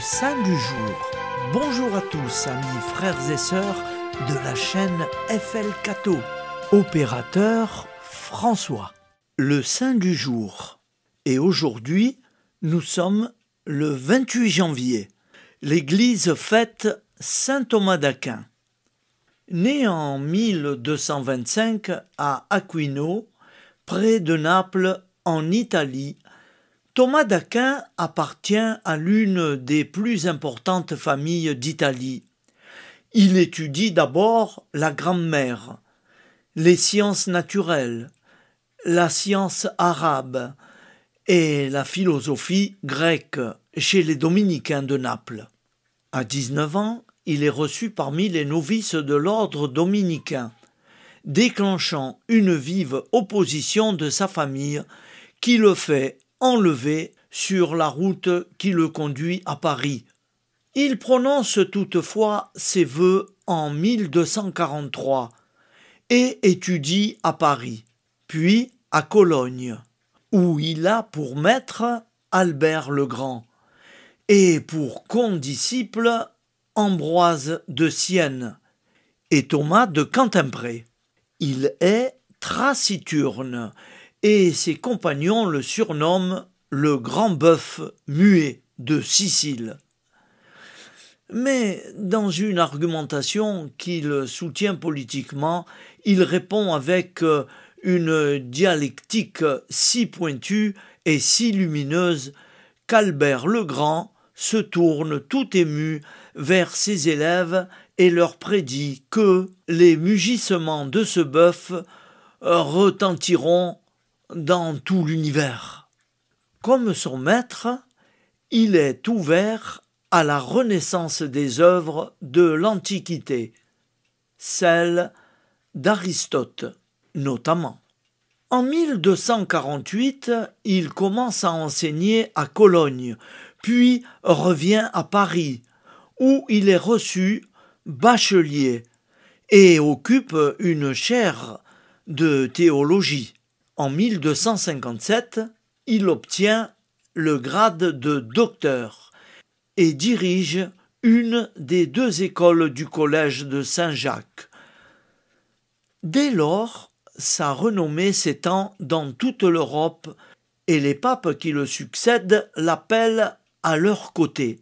saint du jour. Bonjour à tous, amis frères et sœurs de la chaîne FL Cato. Opérateur François. Le saint du jour. Et aujourd'hui, nous sommes le 28 janvier. L'Église fête saint Thomas d'Aquin. Né en 1225 à Aquino, près de Naples, en Italie, Thomas d'Aquin appartient à l'une des plus importantes familles d'Italie. Il étudie d'abord la grammaire, les sciences naturelles, la science arabe et la philosophie grecque chez les dominicains de Naples. À 19 ans, il est reçu parmi les novices de l'ordre dominicain, déclenchant une vive opposition de sa famille qui le fait enlevé sur la route qui le conduit à Paris. Il prononce toutefois ses vœux en 1243 et étudie à Paris, puis à Cologne, où il a pour maître Albert le Grand et pour condisciple Ambroise de Sienne et Thomas de Cantimpré. Il est traciturne et ses compagnons le surnomment le grand bœuf muet de Sicile. Mais dans une argumentation qu'il soutient politiquement, il répond avec euh, une dialectique si pointue et si lumineuse qu'Albert le Grand se tourne tout ému vers ses élèves et leur prédit que les mugissements de ce bœuf retentiront dans tout l'univers. Comme son maître, il est ouvert à la renaissance des œuvres de l'Antiquité, celles d'Aristote notamment. En 1248, il commence à enseigner à Cologne, puis revient à Paris, où il est reçu bachelier et occupe une chaire de théologie. En 1257, il obtient le grade de docteur et dirige une des deux écoles du collège de Saint-Jacques. Dès lors, sa renommée s'étend dans toute l'Europe et les papes qui le succèdent l'appellent à leur côté.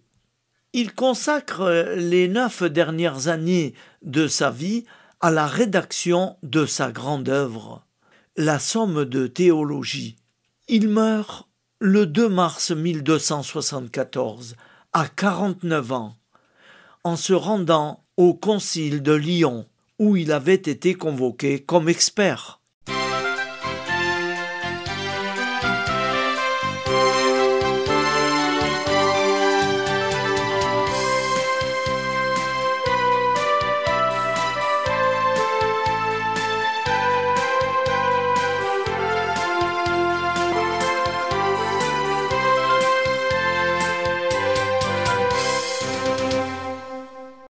Il consacre les neuf dernières années de sa vie à la rédaction de sa grande œuvre la somme de théologie. Il meurt le 2 mars 1274, à 49 ans, en se rendant au concile de Lyon, où il avait été convoqué comme expert.